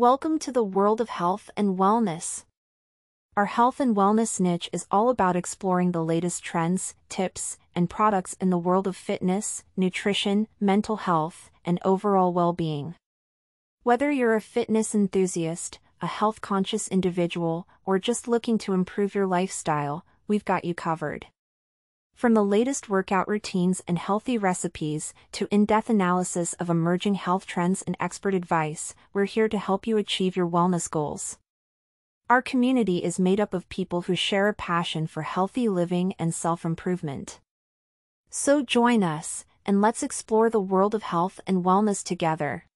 Welcome to the world of health and wellness. Our health and wellness niche is all about exploring the latest trends, tips, and products in the world of fitness, nutrition, mental health, and overall well-being. Whether you're a fitness enthusiast, a health-conscious individual, or just looking to improve your lifestyle, we've got you covered. From the latest workout routines and healthy recipes to in-depth analysis of emerging health trends and expert advice, we're here to help you achieve your wellness goals. Our community is made up of people who share a passion for healthy living and self-improvement. So join us, and let's explore the world of health and wellness together.